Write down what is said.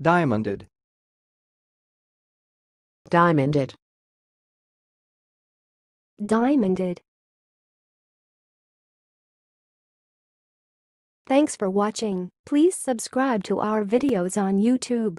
Diamonded. Diamonded. Diamonded. Thanks for watching. Please subscribe to our videos on YouTube.